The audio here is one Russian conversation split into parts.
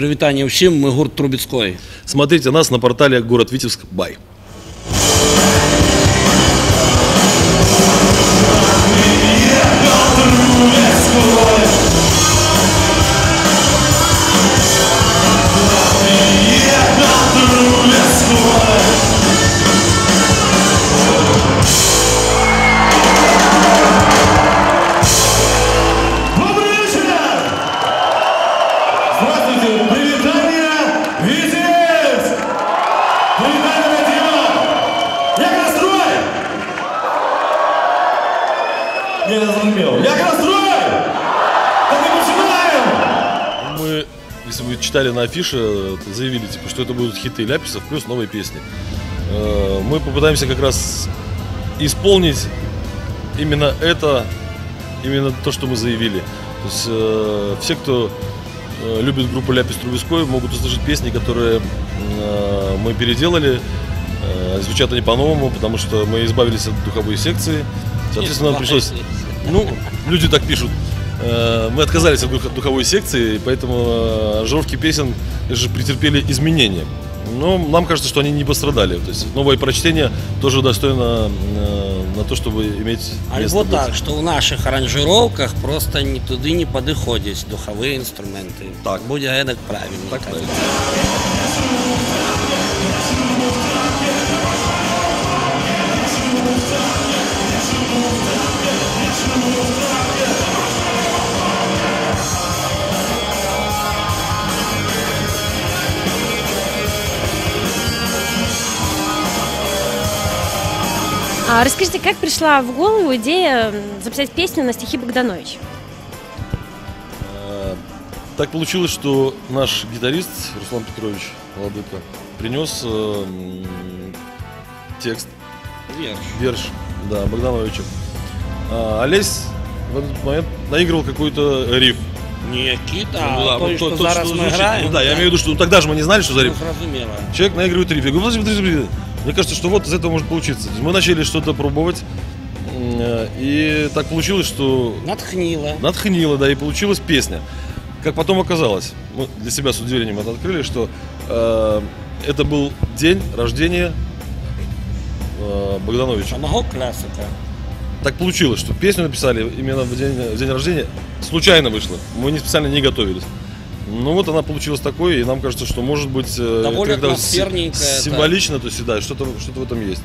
Прывітанне ўсім мы гурт трубецкой. Смотрите нас на портале город Витебск. Бай. Если вы читали на афише, заявили, типа, что это будут хиты Ляписов плюс новые песни. Э, Мы попытаемся как раз исполнить именно это, именно то, что мы заявили. То есть э, все, кто э, любит группу Ляпис Трубецкой, могут услышать песни, которые э, мы переделали. Э, Звучат они по-новому, потому что мы избавились от духовой секции. Соответственно, нам пришлось... Ну, люди так пишут. Э, Мы отказались от дух- духовой секции, поэтому э, аранжировки песен же претерпели изменения. Но нам кажется, что они не пострадали. То есть новое прочтение тоже достойно э, на то, чтобы иметь место Альбо быть. так, што ў нашых аранжыроўках проста ні туды не падыходзяць духавыя інструменты. Так. Будзе гэтак правільна. Так, казаць. правильно. А расскажите, как пришла в голову идея записать песню на стихи Богдановича? Э, Так получилось, что наш гитарист Руслан Петрович Владыка принес э, текст, Верш. верш, да, Богдановича. А Олесь в этот момент наигрывал какой-то риф. Ніякі, Ну да, да, той, вот тот, зараз что мы звучит. граем. Ну да, я имею в виду, что ну, тогда же мы не знали, что за Ну, риф. зразумела. Человек наигрывает риф. Я говорю, подожди, подожди, подожди. Мне кажется, что вот из этого может получиться. Мы начали что-то пробовать. э, И так получилось, что Натхніла. натхнило, да, и получилась песня. Как потом оказалось, мы для себя с удивлением это открыли, что э, это был день рождения э, Богдановича. Самого класика. Так получилось, что песню написали именно в день, в день рождения. Случайно вышло. Мы не специально не готовились. Ну вот она получилась такой, и нам кажется, что может быть э, Довольно когда атмосферненько си- это. символично, то есть да, что-то что в этом есть.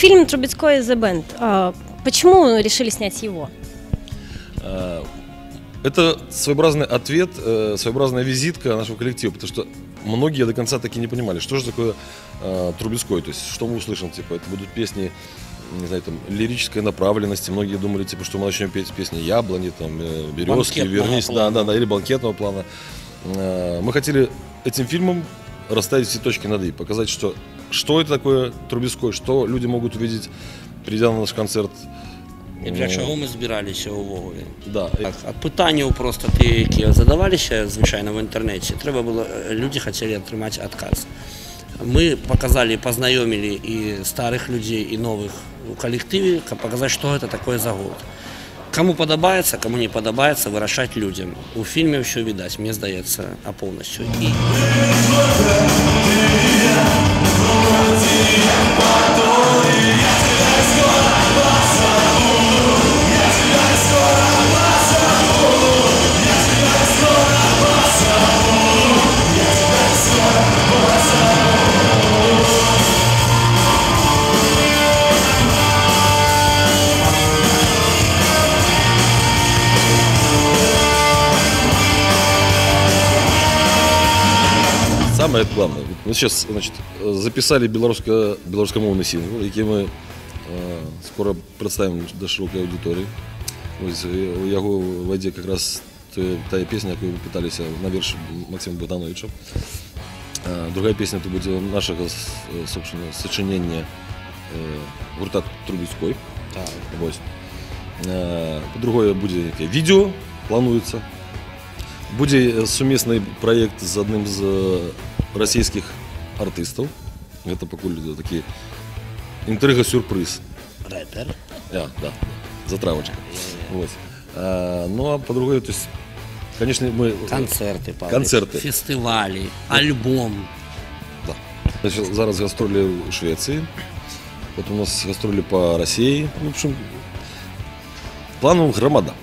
Фильм Трубецкой и The Band. а, почему решили снять его? Э, Это своеобразный ответ, э, своеобразная визитка нашего коллектива, потому что многие до конца таки не понимали, что же такое э, Трубецкой, то есть что мы услышим, типа, это будут песни, не знаю, там, лирической направленности, многие думали, типа, что мы начнем петь песни Яблони, там, э, Березки, Банкетного Вернись, да, плана. да, да, или банкетного плана. Э, Мы хотели этим фильмом расставить все точки над «и», показать, что, что это такое Трубецкой, что люди могут увидеть, придя на наш концерт. І для Ну, чого ми збиралися увогуле? Да, Так, а питанняў просто ті, які задаваліся звычайна в інтэрнэце трэба было э, людзі хацелі атрымаць адказ мы показалі пазнаёмілі і старых людзей і новых у калектыве каб паказаць што гэта такое за год кому падабаецца кому не падабаецца вырашаць людзям у фільме ўсё відаць мне здаецца а поўнасцю і Водой я самое главное. Вот Мы сейчас значить, записали белорусько белорусскомовний сингл, який ми е, скоро представимо до широкої аудиторії. Ось е, у його войде якраз та- та пісня, яку ви питалися на вірш Максима Богдановича. Е, Другая пісня то буде нашого с- собственно, сочинення е, гурта Трубецької. Так. Ось. Е, По-друге, буде яке відео, планується. Буде сумісний проєкт з одним з е, російських артистів. Це поки такий інтрига-сюрприз. Рэпер. Да, да, затравочка. Вот. А, ну а по-другому, то есть, конечно, мы... Концерти, Павлік, Концерти. фестивалі, альбом. Да. Значит, зараз гастролі у Швеції. Потім у нас гастролі по Росії. В общем, планов громада.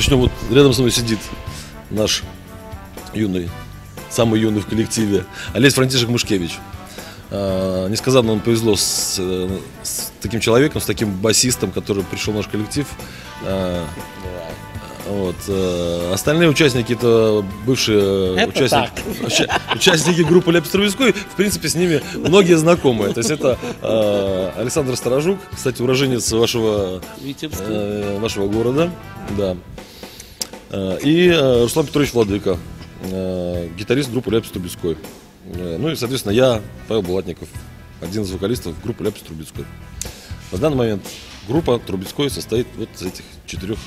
Начнем вот рядом со мной сидит наш юный, самый юный в коллективе, Олесь Франтишек Мушкевич. А, Несказанно нам повезло с, э, с таким человеком, с таким басистом, который пришел в наш коллектив. А, Вот. э, Остальные участники это бывшие Это участники, уча- участники группы Ляпис Трубецкой. В принципе, с ними многие знакомые. То есть это э, Александр Сторожук, кстати, уроженец вашего э, вашего города, да. Э, И э, Руслан Петрович Владыка, э, гитарист группы Ляпис Трубецкой. Ну и, соответственно, я, Павел Булатников, один из вокалистов группы Ляпис Трубецкой. На данный момент группа Трубецкой состоит вот из этих четырех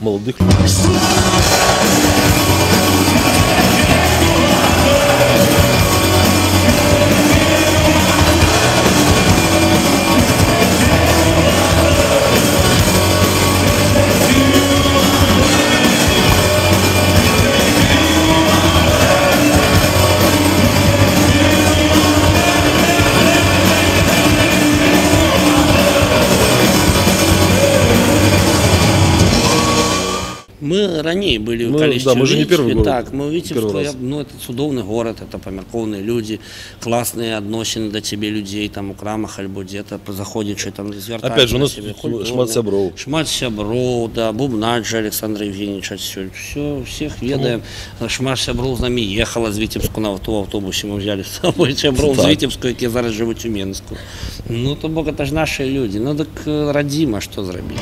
молодых людей. Мы ранее были Ну, в количестве да, мы же не первый город. Так, мы Витебск, Первый я- раз. ну, это цудовный город, это померковные люди, классные отношения до тебе людей, там у крамах альбо где-то заходишь, что там звертаються Опять же, у до нас тебе, шмат культурно. сябров. Шмат сябров, да, Бубнаджа Александр Евгеньевич, все, все, всех ведаем. Шмат сябров з нами ехала з Витебску на авто, автобусі ми взяли з собою сябров з Так. Витебску, які зараз живуть у Мінську. Ну, то бок, это ж наші люди. Ну, так е, радімо, що зробити.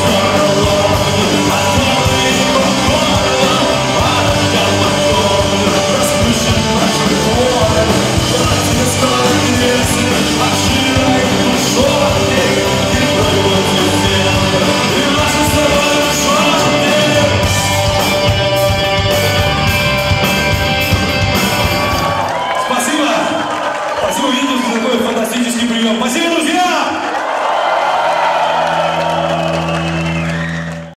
Слава